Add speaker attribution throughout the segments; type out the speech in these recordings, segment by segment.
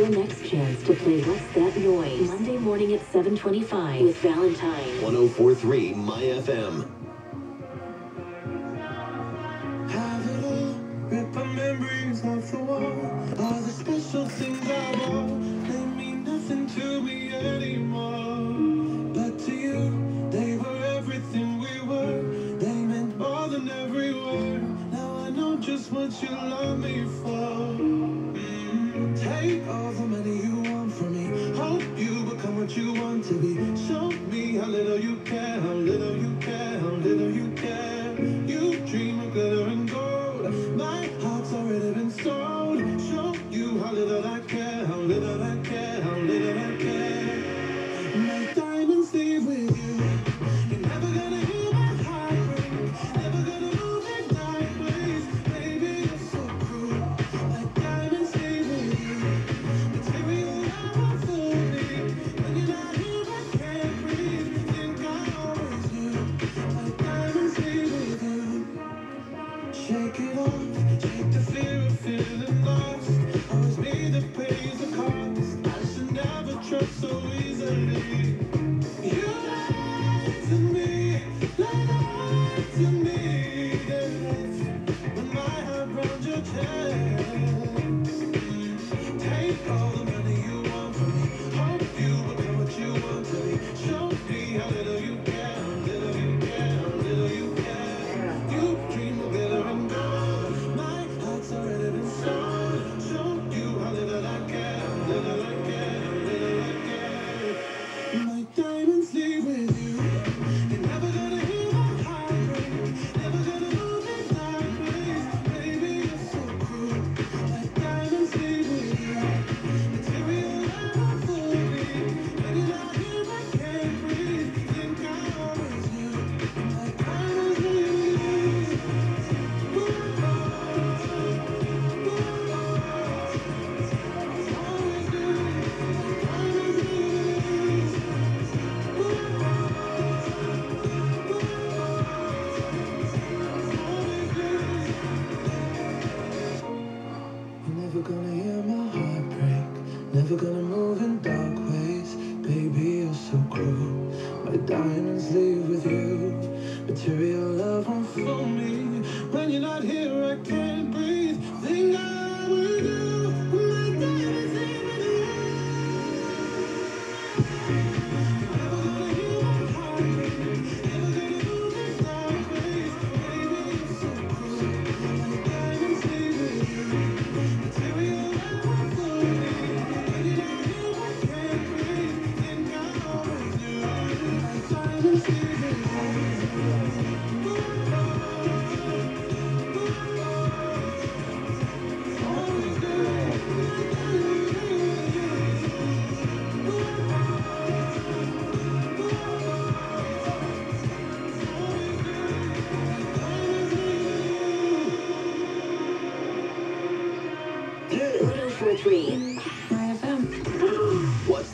Speaker 1: your next chance to play What's That Noise? Monday morning at 725 with Valentine.
Speaker 2: 1043 My FM.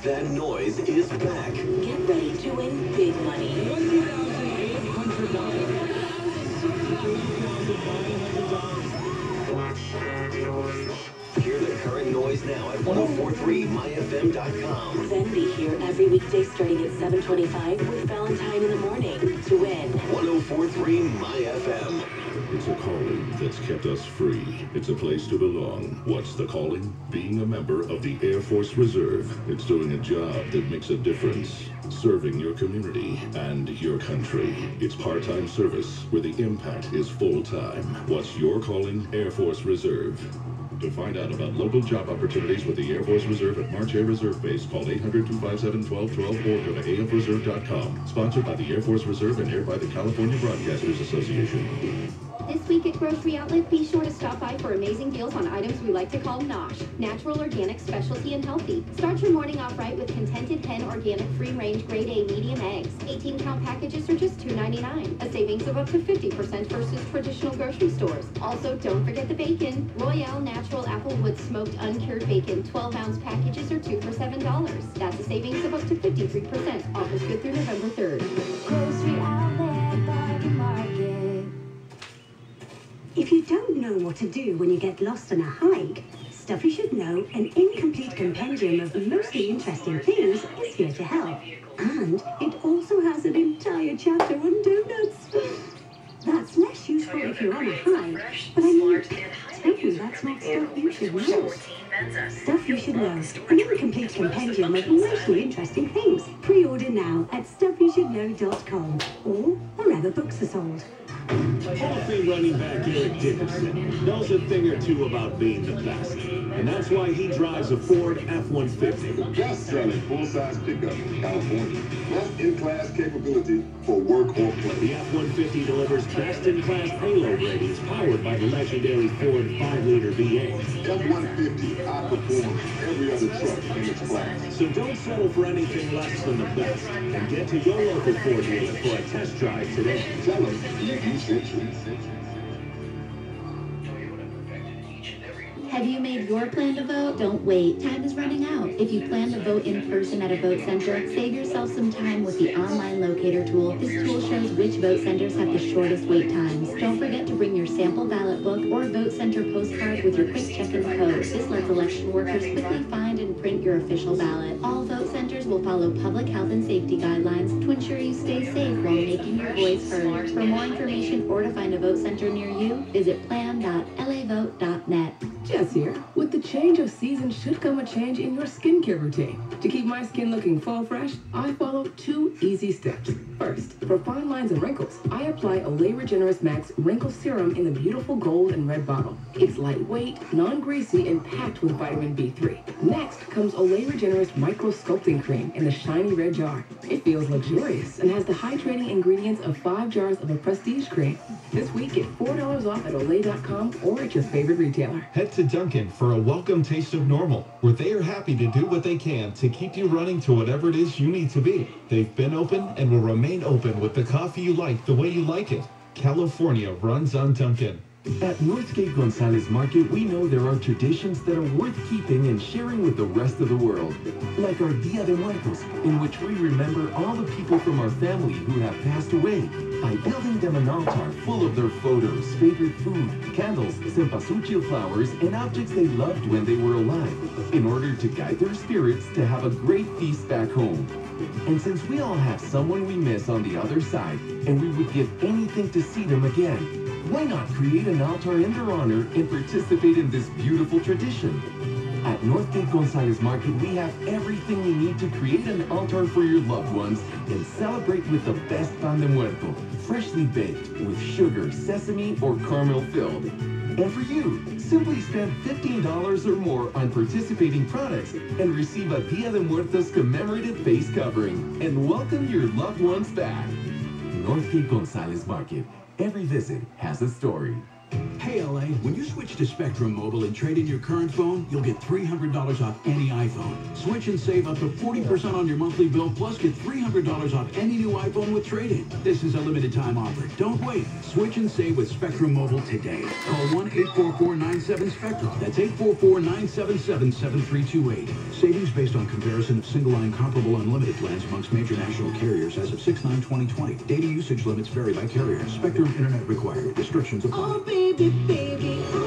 Speaker 3: That
Speaker 2: Noise is back.
Speaker 1: Get ready to win big money.
Speaker 2: Hear the current noise now at 1043myfm.com.
Speaker 1: Then be here every weekday starting at 725 with Valentine in the morning to win.
Speaker 2: 1043 My FM.
Speaker 4: It's a calling that's kept us free. It's a place to belong. What's the calling? Being a member of the Air Force Reserve. It's doing a job that makes a difference. Serving your community and your country. It's part-time service where the impact is full-time. What's your calling? Air Force Reserve. To find out about local job opportunities with the Air Force Reserve at March Air Reserve Base, call 800-257-1212 or go to afreserve.com. Sponsored by the Air Force Reserve and aired by the California Broadcasters Association.
Speaker 5: This week at Grocery Outlet, be sure to stop by for amazing deals on items we like to call NOSH, natural, organic, specialty, and healthy. Start your morning off right with Contented Hen Organic Free Range Grade A Medium Eggs. 18 count packages are just $2.99, a savings of up to 50% versus traditional grocery stores. Also, don't forget the bacon. Royale Natural Applewood Smoked Uncured Bacon 12 ounce packages are 2 for $7. That's a savings of up to 53%. Offers good through November 3rd.
Speaker 6: Grocery Outlet Bargain Market. If you don't know what to do when you get lost on a hike, Stuff You Should Know, an incomplete compendium of mostly interesting things, is here to help. And it also has an entire chapter on donuts. That's less useful if you're on a hike, but I mean, tell you that's not stuff you should know. Stuff You Should Know, an incomplete compendium of mostly interesting things. Pre-order now at stuffyoushouldknow.com or wherever books are sold.
Speaker 7: Hall of Fame running back Eric Dickerson knows a thing or two about being the best. And that's why he drives a Ford F-150.
Speaker 8: Best-selling full-size pickup in California. Best in-class capability for work or play.
Speaker 7: The F-150 delivers best-in-class payload ratings powered by the legendary Ford 5-liter V8.
Speaker 8: F-150 outperforms every other truck in its class.
Speaker 7: So don't settle for anything less than the best. And get to your local Ford dealer for a test drive today.
Speaker 8: Tell them sent
Speaker 9: Have you made your plan to vote? Don't wait. Time is running out. If you plan to vote in person at a vote center, save yourself some time with the online locator tool. This tool shows which vote centers have the shortest wait times. Don't forget to bring your sample ballot book or vote center postcard with your quick check-in code. This lets election workers quickly find and print your official ballot. All vote centers will follow public health and safety guidelines to ensure you stay safe while making your voice heard. For more information or to find a vote center near you, visit plan.lavote.net.
Speaker 10: Jess here. With the change of season should come a change in your skincare routine. To keep my skin looking fall fresh, I follow two easy steps. First, for fine lines and wrinkles, I apply Olay Regenerist Max Wrinkle Serum in the beautiful gold and red bottle. It's lightweight, non-greasy, and packed with vitamin B3. Next comes Olay Regenerist Micro Sculpting Cream in the shiny red jar. It feels luxurious and has the hydrating ingredients of five jars of a prestige cream. This week, get $4 off at Olay.com or at your favorite retailer.
Speaker 11: Head to Dunkin' for a welcome taste of normal, where they are happy to do what they can to keep you running to whatever it is you need to be. They've been open and will remain open with the coffee you like the way you like it. California runs on Dunkin'.
Speaker 12: At Northgate Gonzalez Market, we know there are traditions that are worth keeping and sharing with the rest of the world. Like our Dia de Muertos, in which we remember all the people from our family who have passed away by building them an altar full of their photos, favorite food, candles, cempasúchil flowers, and objects they loved when they were alive, in order to guide their spirits to have a great feast back home. And since we all have someone we miss on the other side, and we would give anything to see them again, why not create an altar in their honor and participate in this beautiful tradition? At North Northgate Gonzalez Market, we have everything you need to create an altar for your loved ones and celebrate with the best pan de muerto, freshly baked with sugar, sesame, or caramel filled. And for you, simply spend $15 or more on participating products and receive a Dia de Muertos commemorative face covering and welcome your loved ones back. North Northgate Gonzalez Market. Every visit has a story.
Speaker 4: When you switch to Spectrum Mobile and trade in your current phone, you'll get $300 off any iPhone. Switch and save up to 40% on your monthly bill, plus get $300 off any new iPhone with trade-in. This is a limited time offer. Don't wait. Switch and save with Spectrum Mobile today. Call 1-844-97-SPECTRUM. That's 844-977-7328. Savings based on comparison of single-line comparable unlimited plans amongst major national carriers as of 6-9-2020. Data usage limits vary by carrier. Spectrum Internet required. Restrictions apply.
Speaker 3: Baby, baby,